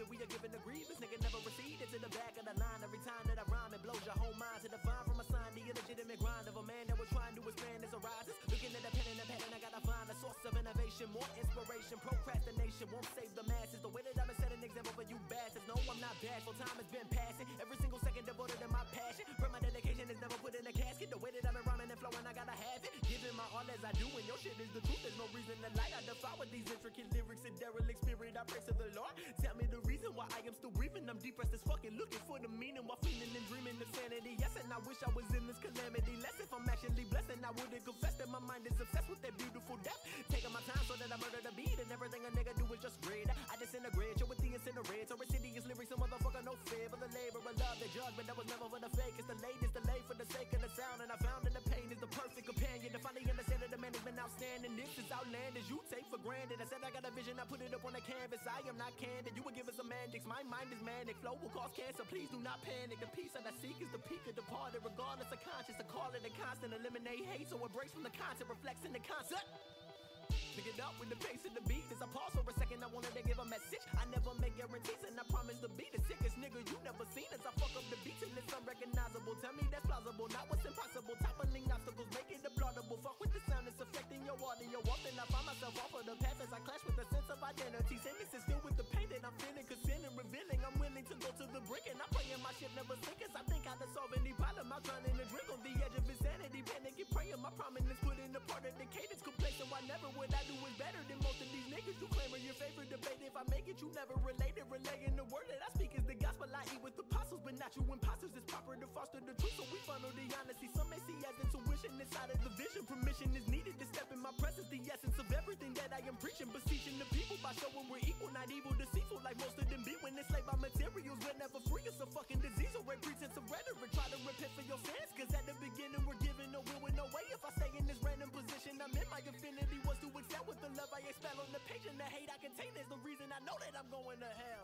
it. We are giving the grievance. Nigga never receded to the back of the line. Every time that I rhyme, it blows your whole mind to define from a sign the illegitimate grind of a man that was trying to expand his horizons. Looking at the pen and the pattern, I gotta find a source of innovation, more inspiration. Procrastination won't save the masses. The way that I've been setting an example for you bastards. No, I'm not bashful. Time has been passing. Every single second devoted to my passion. But my dedication is never put in a casket. The way that I've been rhyming and flowing, I gotta have it. Giving I do, and your shit is the truth. There's no reason to lie. I defy with these intricate lyrics and derelict spirit. I praise to the Lord. Tell me the reason why I am still breathing. I'm depressed as fucking looking for the meaning while feeling and dreaming of sanity. Yes, and I wish I was in this calamity. Less if I'm actually blessed, and I wouldn't confess that my mind is obsessed with that beautiful death. Taking my time so that I murder the beat, and everything a nigga do is just great. I disintegrate, you with the incinerate. So insidious lyrics, a motherfucker no fear for the labor of love, the judgment that was never for the fake. It's the latest, delay for the sake of the sound, and I found that the pain is the perfect outlandish, you take for granted. I said I got a vision, I put it up on the canvas. I am not candid, you would give us a semantics. My mind is manic, flow will cause cancer. Please do not panic. The peace that I seek is the peak of departed, regardless of conscience. To call it a constant, eliminate hate, so it breaks from the content, reflects in the concept. Pick it up with the pace of the beat. As I pause for a second, I wanted to give a message. I never make guarantees, and I promise to be the sickest nigga you never seen. As I fuck up the beat and it's unrecognizable. Tell me that's plausible, not what's impossible. Often I find myself off of the path as I clash with a sense of identity. Sentences filled with the pain that I'm feeling, concealing, revealing. I'm willing to go to the brink, and I'm praying my ship never sink. As I think how to solve any problem, I'm trying to drink on the edge of insanity. Panicking, praying my prominence, put in the part of the cadence. Complacent, why never would I do is better than most of these niggas. You claiming your favorite debate. If I make it, you never relate it. Relaying the word that I speak is the gospel. I eat with the apostles, but not you imposters. It's proper to foster the truth, so we funnel the honesty. By showing we're equal, not evil, deceitful like most of them be. When enslaved by materials, we're never free. It's a fucking disease or a pretense of rhetoric. Try to repent for your sins, cause at the beginning we're giving no will with no way. If I stay in this random position, I'm in my infinity. Was to excel with the love I expel on the page and the hate I contain is the reason I know that I'm going to hell.